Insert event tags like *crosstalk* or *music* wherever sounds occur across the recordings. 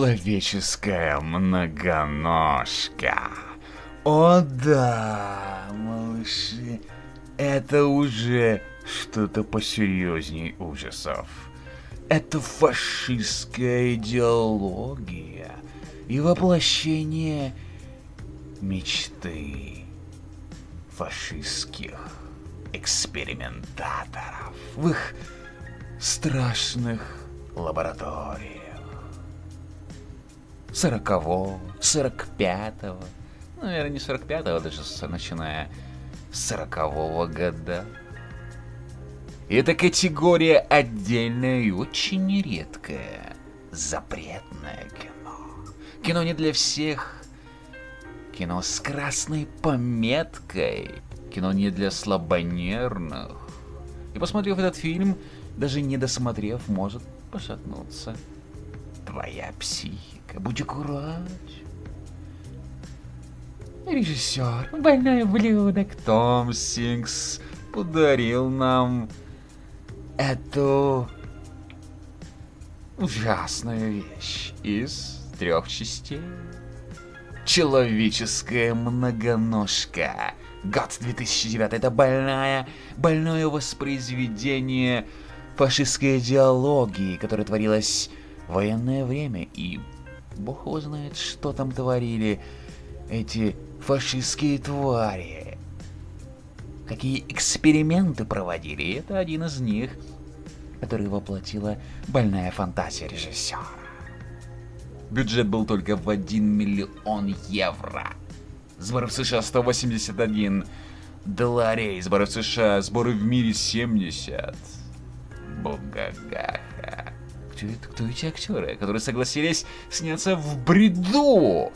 Человеческая многоножка. О да, малыши, это уже что-то посерьезней ужасов. Это фашистская идеология и воплощение мечты фашистских экспериментаторов в их страшных лабораториях. Сорокового, сорок пятого, наверное, не сорок пятого, даже начиная с сорокового года. Это категория отдельная и очень редкая. Запретное кино. Кино не для всех. Кино с красной пометкой. Кино не для слабонервных. И посмотрев этот фильм, даже не досмотрев, может пошатнуться. Твоя психика. Будь аккуратен. Режиссер, больной ублюдок Том Синкс подарил нам эту ужасную вещь из трех частей. Человеческая многоножка. Год 2009. Это больная, больное воспроизведение фашистской идеологии, которая творилась военное время. И бог его знает, что там творили эти фашистские твари. Какие эксперименты проводили. И это один из них, который воплотила больная фантазия режиссера. Бюджет был только в 1 миллион евро. Сборы в США 181 долларей, сборы в США, сборы в мире 70. Кто, кто эти актеры, которые согласились сняться в бреду?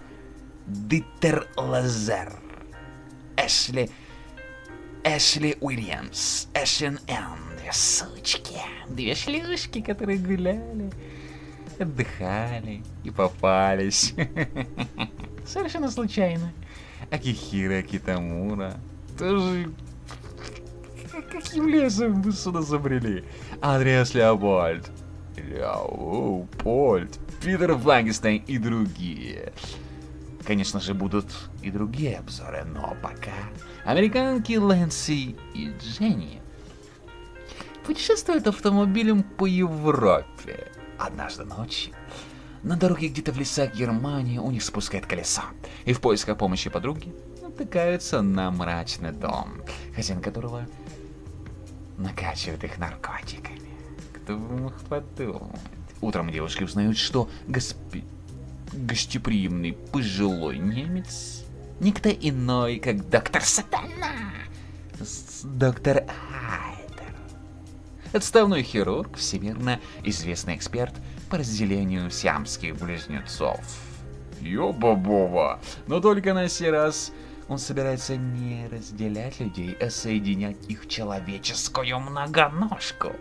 Диттер Лазер, Эшли... Эшли Уильямс, Эшен Энн, две сучки, две шлюшки, которые гуляли, отдыхали и попались. *laughs* Совершенно случайно. Акихира Китамура тоже... Каким лесом вы сюда забрели? Андреас Леопольд, Леопольд, Питер Флангенстейн и другие. Конечно же, будут и другие обзоры, но пока американки Лэнси и Дженни путешествуют автомобилем по Европе. Однажды ночью на дороге где-то в лесах Германии у них спускает колесо, и в поисках помощи подруги натыкаются на мрачный дом, хозяин которого накачивает их наркотиками. Мог подумать? Утром девушки узнают, что госпи гостеприимный пожилой немец, никто иной, как доктор Сатана, доктор Айдер. Отставной хирург, всемирно известный эксперт по разделению сиамских близнецов. Ёба-боба! Но только на сей раз он собирается не разделять людей, а соединять их в человеческую многоножку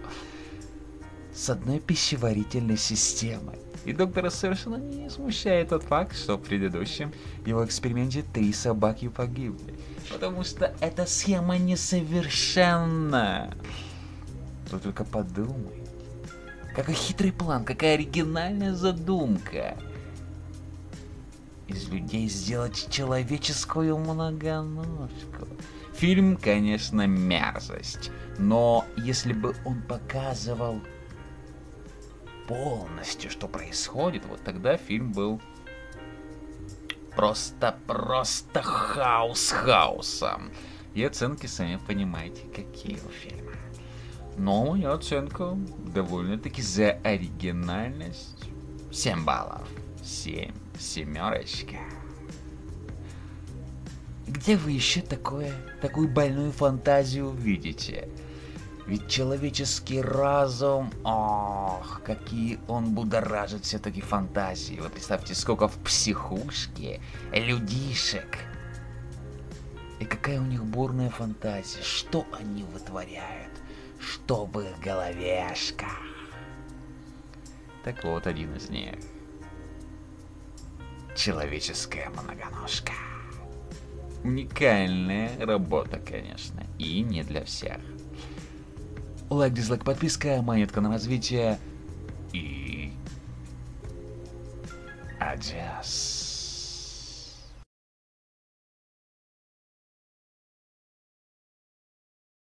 с одной пищеварительной системой. И доктора совершенно не смущает тот факт, что в предыдущем его эксперименте три собаки погибли. Потому что эта схема несовершенна. Кто только подумай. Какой хитрый план, какая оригинальная задумка. Из людей сделать человеческую многоножку. Фильм, конечно, мерзость. Но если бы он показывал полностью, что происходит, вот тогда фильм был просто-просто хаос хаосом. И оценки, сами понимаете, какие у фильма. Но моя оценка довольно-таки за оригинальность 7 баллов. 7. Семерочка. Где вы еще такое, такую больную фантазию видите? Ведь человеческий разум, ох, какие он будоражит все-таки фантазии. Вы представьте, сколько в психушке людишек. И какая у них бурная фантазия. Что они вытворяют? Что в их головешках? Так вот, один из них. Человеческая многоножка. Уникальная работа, конечно, и не для всех. Лайк, дизлайк, подписка, монетка на развитие и Адиос.